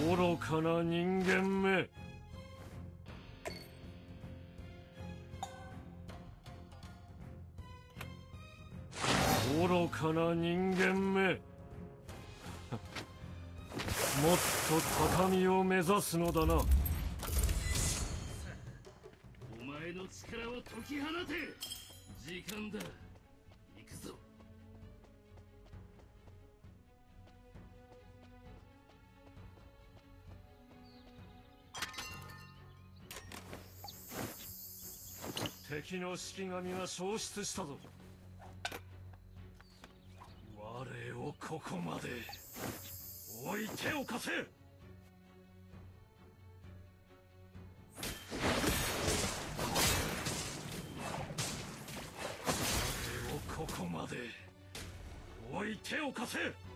愚かな人間め。愚かな人間め。もっと高みを目指すのだな。お前の力を解き放て。時間だ。敵の式神が消失したぞ。我をここまで置いておかせ。我をここまで置いておかせ。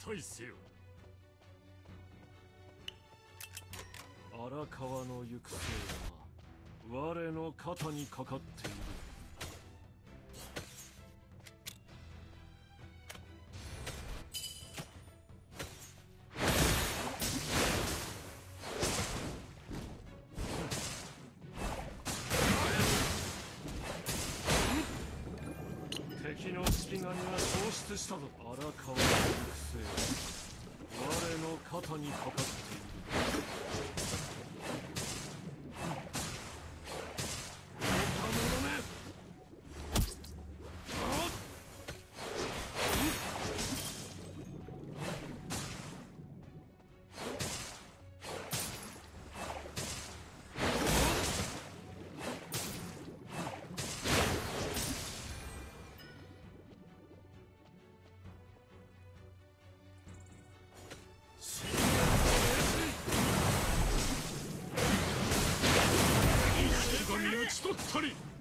撤退せよ荒川の行く末は我の肩にかかっている。したぞ。荒川の育成は我の肩にかかって。討ち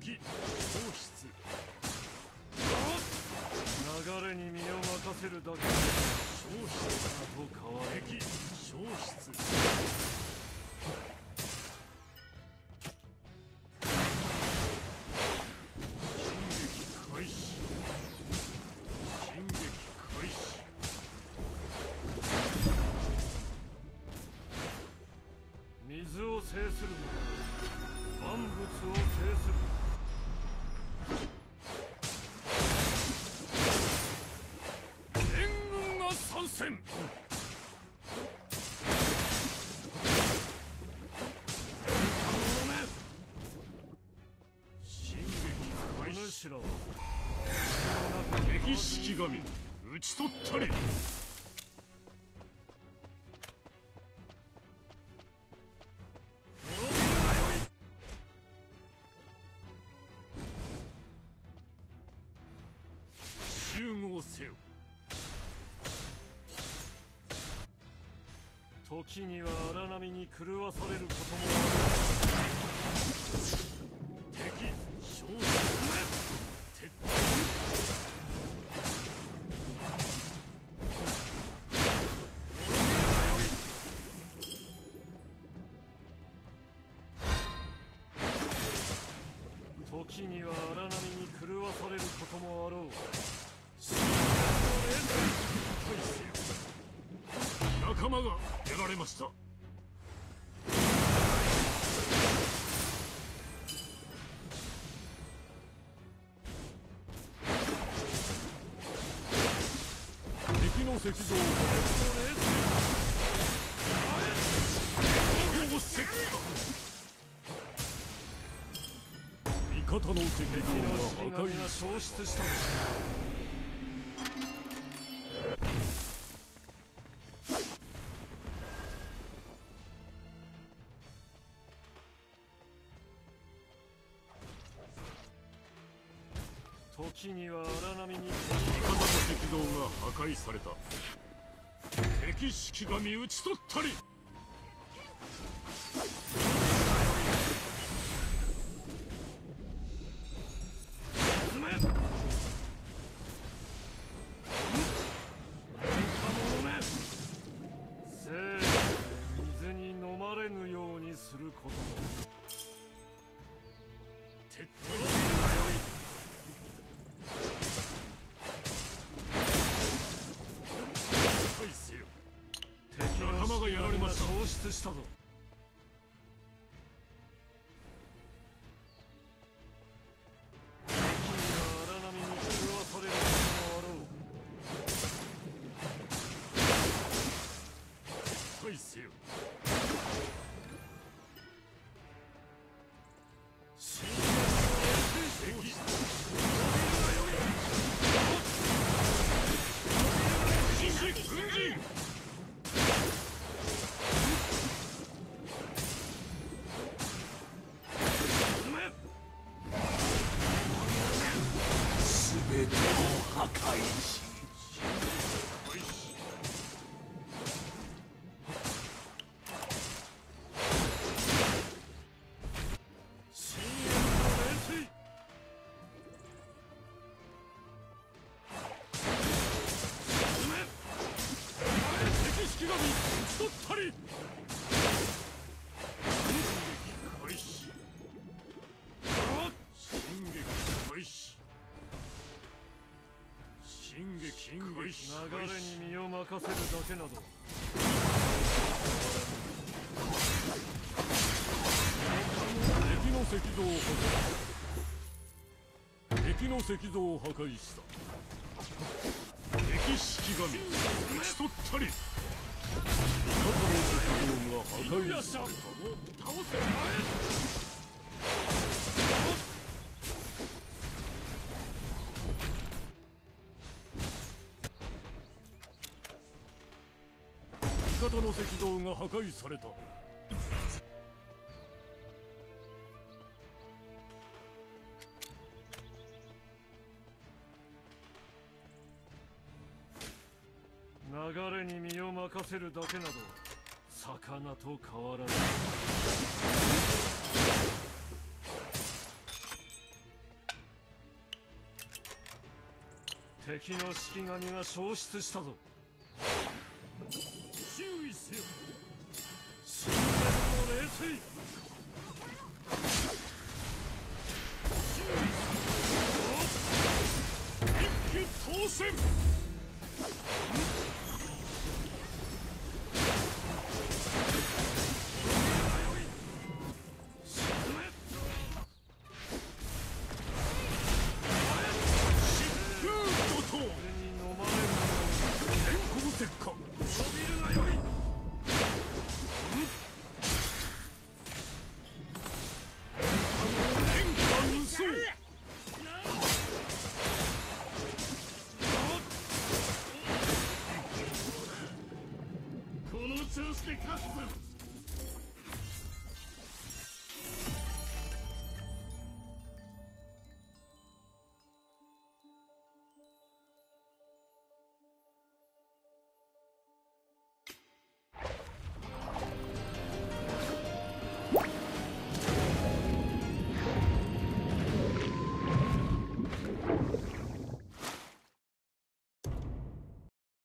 敵喪失。流れに身を任せるだけで消失かと変わる敵消失進撃開始進撃開始水を制する万物を制する神討ち取ったり集合せよ。時には荒波に狂わされることもあ時には荒波に狂わされることもあろう。仲間がやられました。敵の石像を。方の石像が破壊消失したのだ時には荒波に味方の石像が破壊された。敵式神討ち取ったり。ぬようにすること。も鉄塔返せよ敵の仲間がやられました消失したぞったり。進撃開始。進撃開始。進撃開始。流れに身を任せるだけなど。敵の石像を破壊敵の石像を破壊した。敵式神。討ち取ったり味方の石像が破壊された。せるだけなど魚と変わらない敵の式神が消失したぞ。注意せよ。深淵の冷水注意せよ。一気当選。